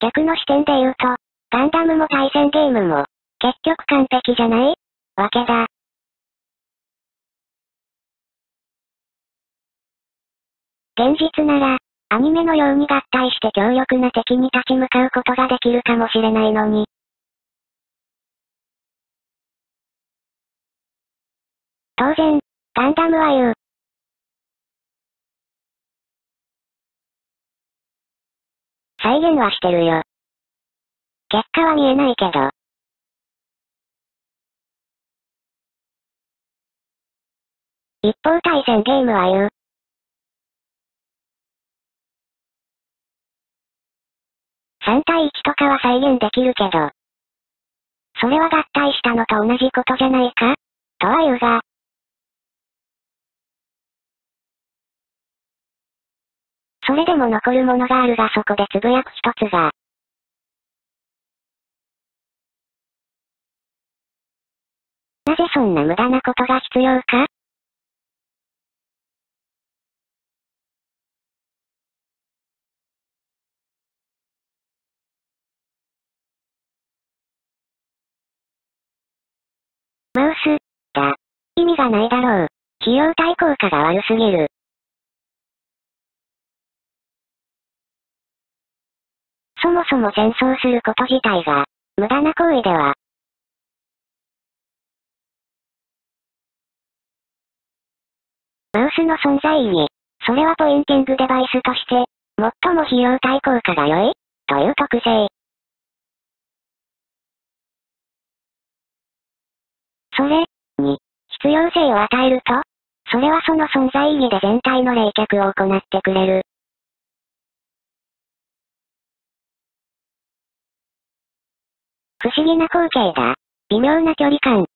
逆の視点で言うと、ガンダムも対戦ゲームも、結局完璧じゃない？わけだ。現実なら、アニメのように合体して強力な敵に立ち向かうことができるかもしれないのに。当然、ガンダムは言う。再現はしてるよ。結果は見えないけど。一方対戦ゲームは言う。3対1とかは再現できるけど。それは合体したのと同じことじゃないか？とは言うが。それでも残るものがあるがそこでつぶやく一つが。なぜそんな無駄なことが必要か？マウス、だ。意味がないだろう。費用対効果が悪すぎる。そもそも戦争すること自体が、無駄な行為では。マウスの存在意義、それはポインティングデバイスとして、最も費用対効果が良い、という特性。それ、に、必要性を与えると、それはその存在意義で全体の冷却を行ってくれる。不思議な光景だ。微妙な距離感。